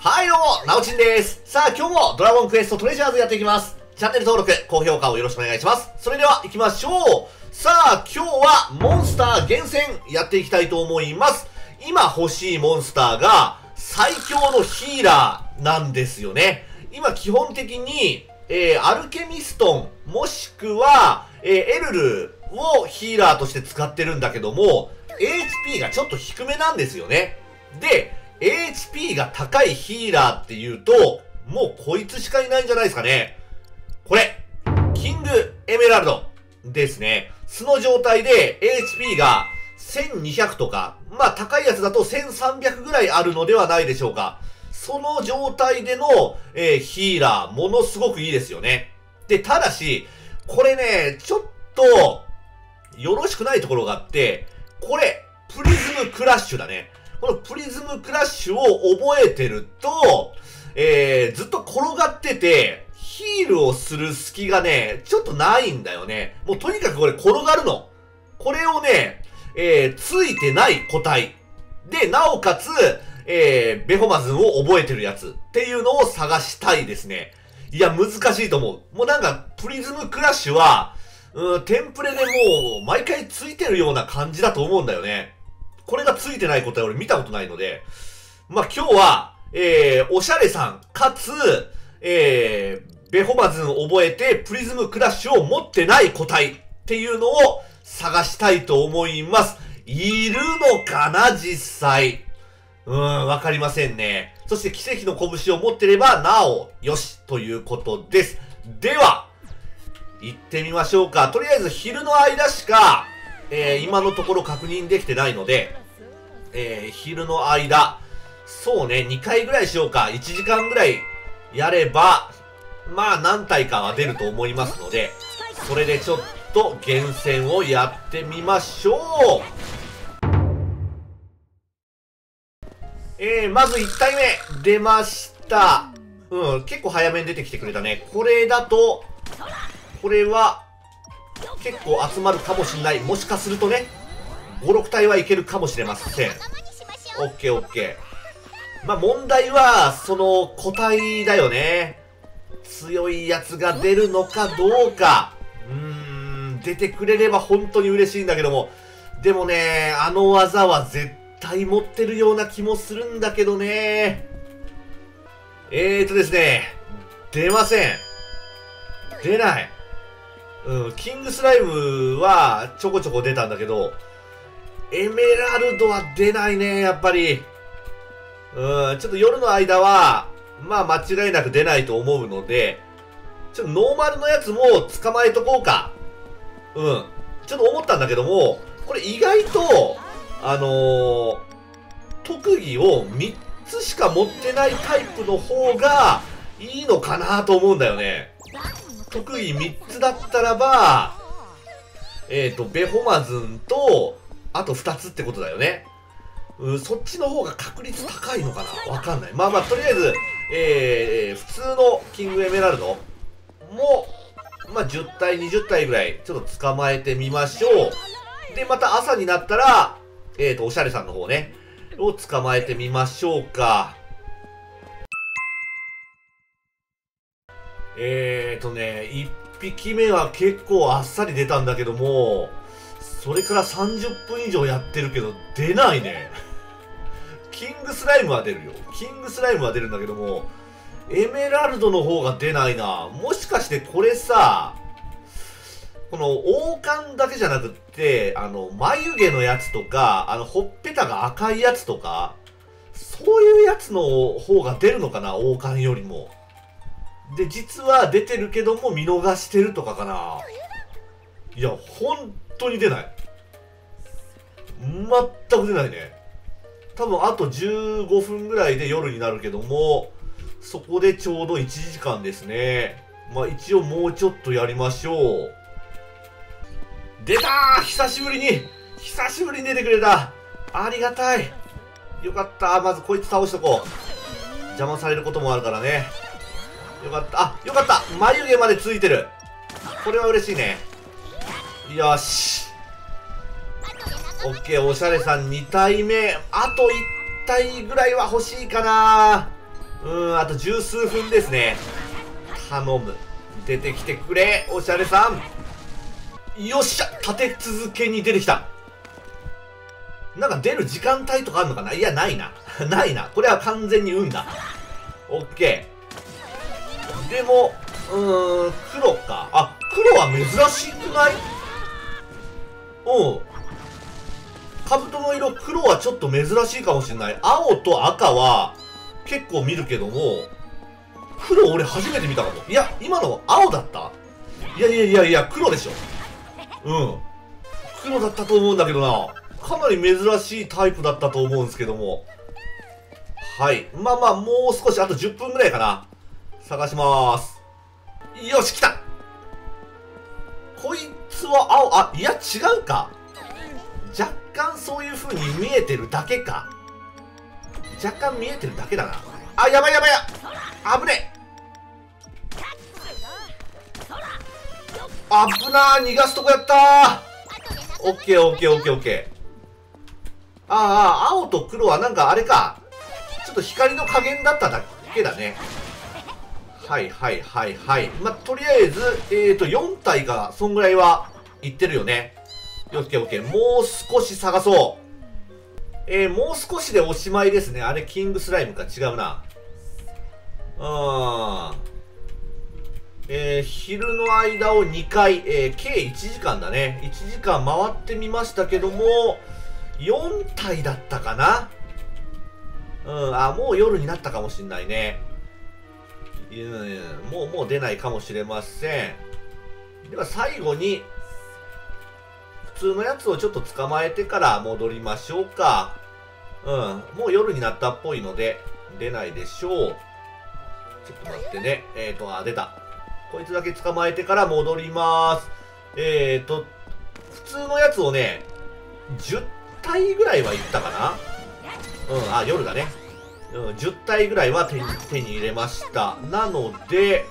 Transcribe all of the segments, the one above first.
はいどうも、なおちんです。さあ今日もドラゴンクエストトレジャーズやっていきます。チャンネル登録、高評価をよろしくお願いします。それでは行きましょう。さあ今日はモンスター厳選やっていきたいと思います。今欲しいモンスターが最強のヒーラーなんですよね。今基本的に、えー、アルケミストン、もしくは、えー、エルルをヒーラーとして使ってるんだけども、HP がちょっと低めなんですよね。で、HP が高いヒーラーっていうと、もうこいつしかいないんじゃないですかね。これ、キングエメラルドですね。素の状態で HP が1200とか、まあ高いやつだと1300ぐらいあるのではないでしょうか。その状態での、えー、ヒーラー、ものすごくいいですよね。で、ただし、これね、ちょっと、よろしくないところがあって、これ、プリズムクラッシュだね。このプリズムクラッシュを覚えてると、えー、ずっと転がってて、ヒールをする隙がね、ちょっとないんだよね。もうとにかくこれ転がるの。これをね、えー、ついてない個体。で、なおかつ、えー、ベホマズンを覚えてるやつっていうのを探したいですね。いや、難しいと思う。もうなんか、プリズムクラッシュは、うん、テンプレでもう、毎回ついてるような感じだと思うんだよね。これがついてないことは俺見たことないので、まあ、今日は、えー、おしゃれさん、かつ、えー、ベホマズン覚えて、プリズムクラッシュを持ってない個体っていうのを探したいと思います。いるのかな、実際。うーん、わかりませんね。そして奇跡の拳を持ってれば、なお、よし、ということです。では、行ってみましょうか。とりあえず昼の間しか、えー、今のところ確認できてないので、えー、昼の間、そうね、2回ぐらいしようか。1時間ぐらいやれば、まあ何体かは出ると思いますので、それでちょっと厳選をやってみましょう。えー、まず1体目、出ました。うん、結構早めに出てきてくれたね。これだと、これは、結構集まるかもしんない。もしかするとね、5、6体はいけるかもしれません。オッケーオッケー。まあ、問題は、その、個体だよね。強いやつが出るのかどうか。うーん、出てくれれば本当に嬉しいんだけども。でもね、あの技は絶対持ってるような気もするんだけどね。えーとですね、出ません。出ない。うん、キングスライムはちょこちょこ出たんだけど、エメラルドは出ないね、やっぱり。うん、ちょっと夜の間は、まあ間違いなく出ないと思うので、ちょっとノーマルのやつも捕まえとこうか。うん。ちょっと思ったんだけども、これ意外と、あのー、特技を3つしか持ってないタイプの方がいいのかなと思うんだよね。特技3つだったらば、えっ、ー、と、ベホマズンと、あと2つってことだよね。うん、そっちの方が確率高いのかな？わかんない。まあまあ、とりあえず、えー、普通のキングエメラルドも、まあ、10体、20体ぐらい、ちょっと捕まえてみましょう。で、また朝になったら、えっ、ー、と、おしゃれさんの方ね、を捕まえてみましょうか。えーとね、1匹目は結構あっさり出たんだけども、それから30分以上やってるけど、出ないね。キングスライムは出るよ。キングスライムは出るんだけども、エメラルドの方が出ないな。もしかしてこれさ、この王冠だけじゃなくって、あの、眉毛のやつとか、あの、ほっぺたが赤いやつとか、そういうやつの方が出るのかな、王冠よりも。で、実は出てるけども見逃してるとかかな。いや、本当に出ない。全く出ないね。多分あと15分ぐらいで夜になるけども、そこでちょうど1時間ですね。まあ一応もうちょっとやりましょう。出たー！久しぶりに！久しぶりに出てくれた！ありがたい！よかった。まずこいつ倒しとこう。邪魔されることもあるからね。よかった。あよかった。眉毛までついてる。これは嬉しいね。よしオッケーおしゃれさん2体目あと1体ぐらいは欲しいかなうん、あと十数分ですね。頼む。出てきてくれ、おしゃれさん。よっしゃ立て続けに出てきた。なんか出る時間帯とかあるのかな？いや、ないな。ないな。これは完全に運だ。オッケー。でも、うーん、黒か。あ、黒は珍しくない？うん。兜の色、黒はちょっと珍しいかもしれない。青と赤は結構見るけども、黒俺初めて見たかも。いや、今の青だったいやいやいやいや、黒でしょ。うん。黒だったと思うんだけどな。かなり珍しいタイプだったと思うんですけども。はい。まあまあ、もう少し、あと10分ぐらいかな。探しまーす。よし、来たこいは青、あ、いや、違うか。若干そういう風に見えてるだけか。若干見えてるだけだな。あ、やばいやばいや危ね危なー逃がすとこやったーオッケーオッケーオッケーオッケー。ああ、青と黒はなんかあれか。ちょっと光の加減だっただけだね。はいはいはいはい。ま、とりあえず、えーと、4体か、そんぐらいはいってるよね。オッケーオッケー。もう少し探そう。えー、もう少しでおしまいですね。あれ、キングスライムか？違うな。うーん。えー、昼の間を2回、えー、計1時間だね。1時間回ってみましたけども、4体だったかな？うん、あ、もう夜になったかもしんないね。う、もう、もう出ないかもしれません。では最後に、普通のやつをちょっと捕まえてから戻りましょうか。うん、もう夜になったっぽいので、出ないでしょう。ちょっと待ってね。えーと、あ、出た。こいつだけ捕まえてから戻ります。えーと、普通のやつをね、10体ぐらいは行ったかなうん、あ、夜だね。うん、10体ぐらいは手に手に入れました。なので、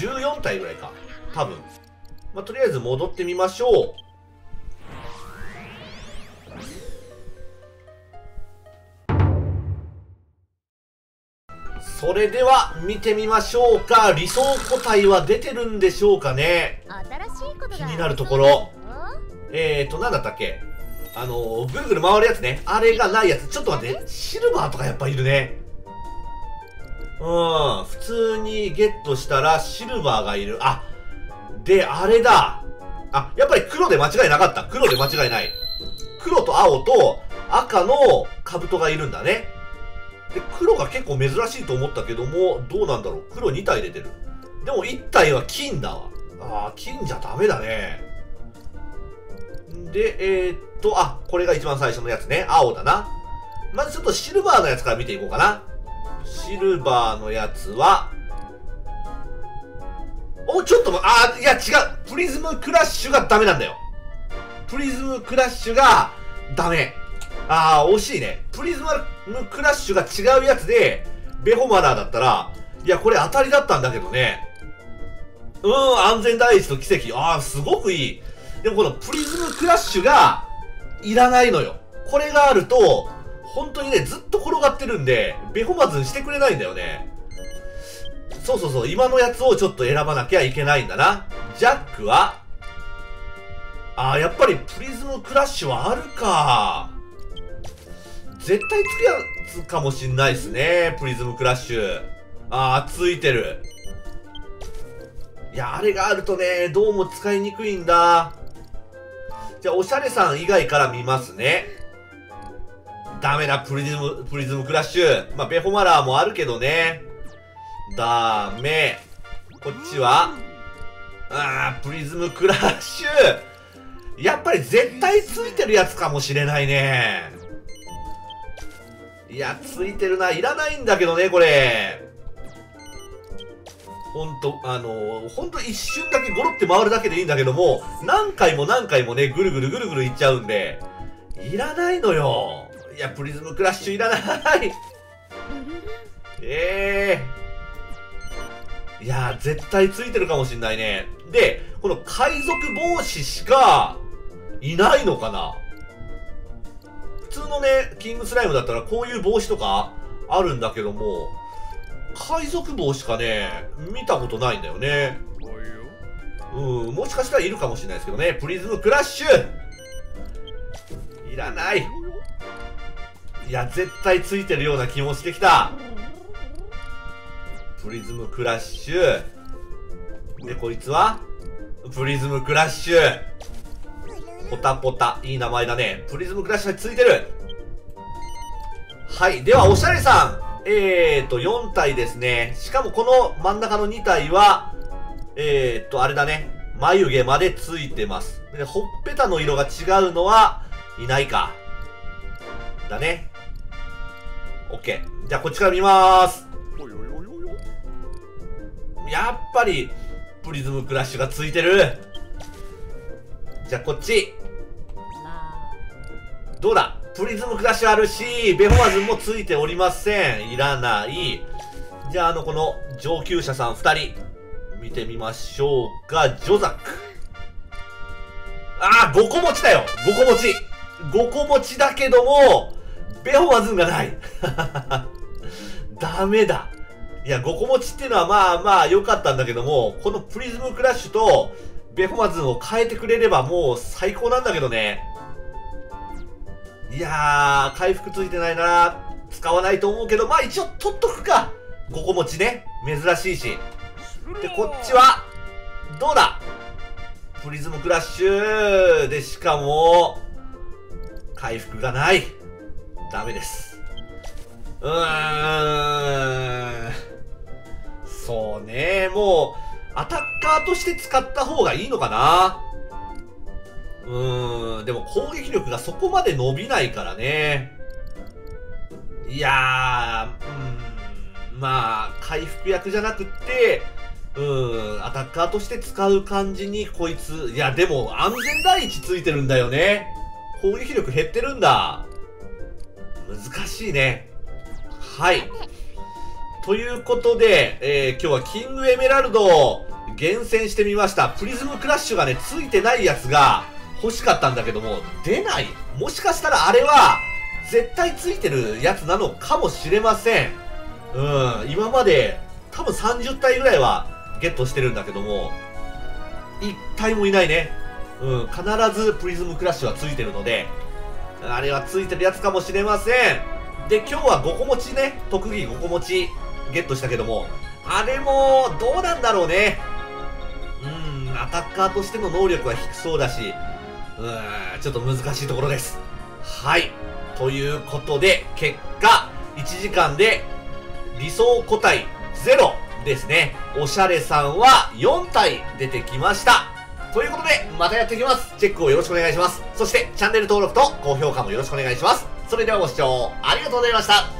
14体ぐらいか。多分。まあ、とりあえず戻ってみましょう。それでは見てみましょうか理想個体は出てるんでしょうかね気になるところえーと、なんだったっけ？あのー、ぐるぐる回るやつね。あれがないやつ。ちょっと待って。シルバーとかやっぱいるね。うん。普通にゲットしたらシルバーがいる。あ、で、あれだ。あ、やっぱり黒で間違いなかった。黒で間違いない。黒と青と赤の兜がいるんだね。で、黒が結構珍しいと思ったけども、どうなんだろう。黒2体出てる。でも1体は金だわ。ああ、金じゃダメだね。で、えー、っと、あ、これが一番最初のやつね。青だな。まずちょっとシルバーのやつから見ていこうかな。シルバーのやつは、お、ちょっとあ、いや違う。プリズムクラッシュがダメなんだよ。プリズムクラッシュがダメ。ああ、惜しいね。プリズムクラッシュが違うやつで、ベホマラーだったら、いや、これ当たりだったんだけどね。うん、安全第一と奇跡。ああ、すごくいい。でもこのプリズムクラッシュがいらないのよ。これがあると、本当にね、ずっと転がってるんで、ベホマズンしてくれないんだよね。そうそうそう、今のやつをちょっと選ばなきゃいけないんだな。ジャックはああ、やっぱりプリズムクラッシュはあるか。絶対つくやつかもしんないっすね。プリズムクラッシュ。ああ、ついてる。いや、あれがあるとね、どうも使いにくいんだ。じゃあ、おしゃれさん以外から見ますね。ダメだ、プリズム、プリズムクラッシュ。まあ、ベホマラーもあるけどね。ダメ。こっちはあー、プリズムクラッシュ。やっぱり絶対ついてるやつかもしれないね。いや、ついてるな。いらないんだけどね、これ。ほんと、あのー、ほんと一瞬だけゴロって回るだけでいいんだけども、何回も何回もね、ぐるぐるぐるぐるいっちゃうんで、いらないのよ。いや、プリズムクラッシュいらない。ええー。いや絶対ついてるかもしんないね。で、この海賊帽子しか、いないのかな普通のね、キングスライムだったらこういう帽子とかあるんだけども、海賊帽しかね、見たことないんだよね。うん、もしかしたらいるかもしれないですけどね。プリズムクラッシュいらない。いや、絶対ついてるような気もしてきた。プリズムクラッシュ。で、こいつは？プリズムクラッシュ。ポタポタ。いい名前だね。プリズムクラッシュがついてる。はい。では、おしゃれさん。えーと、4体ですね。しかもこの真ん中の2体は、えーと、あれだね。眉毛までついてます。で、ほっぺたの色が違うのはいないか。だね。OK。じゃあ、こっちから見まーす。やっぱり、プリズムクラッシュがついてる。じゃあ、こっち。どうだ？プリズムクラッシュあるし、ベホマズンもついておりません。いらない。じゃあ、あの、この上級者さん2人、見てみましょうか。ジョザック。ああ、5個持ちだよ !5 個持ち !5 個持ちだけども、ベホマズンがない ダメだ。いや、5個持ちっていうのはまあまあ良かったんだけども、このプリズムクラッシュとベホマズンを変えてくれればもう最高なんだけどね。いやー、回復ついてないな使わないと思うけど、まあ一応取っとくか。5個持ちね。珍しいし。で、こっちは、どうだ？プリズムクラッシュで、しかも、回復がない。ダメです。うーん。そうね、もう、アタッカーとして使った方がいいのかな？うーん、でも攻撃力がそこまで伸びないからね。いやー、うん、まあ、回復役じゃなくって、うん、アタッカーとして使う感じにこいつ、いやでも安全第一ついてるんだよね。攻撃力減ってるんだ。難しいね。はい。ということで、えー、今日はキングエメラルドを厳選してみました。プリズムクラッシュがね、ついてないやつが、欲しかったんだけども、出ない。もしかしたらあれは、絶対ついてるやつなのかもしれません。うん、今まで、多分30体ぐらいはゲットしてるんだけども、1体もいないね。うん、必ずプリズムクラッシュはついてるので、あれはついてるやつかもしれません。で、今日は5個持ちね、特技5個持ちゲットしたけども、あれも、どうなんだろうね。うん、アタッカーとしての能力は低そうだし、うん、ちょっと難しいところです。はい。ということで、結果、1時間で理想個体0ですね。おしゃれさんは4体出てきました。ということで、またやっていきます。チェックをよろしくお願いします。そして、チャンネル登録と高評価もよろしくお願いします。それではご視聴ありがとうございました。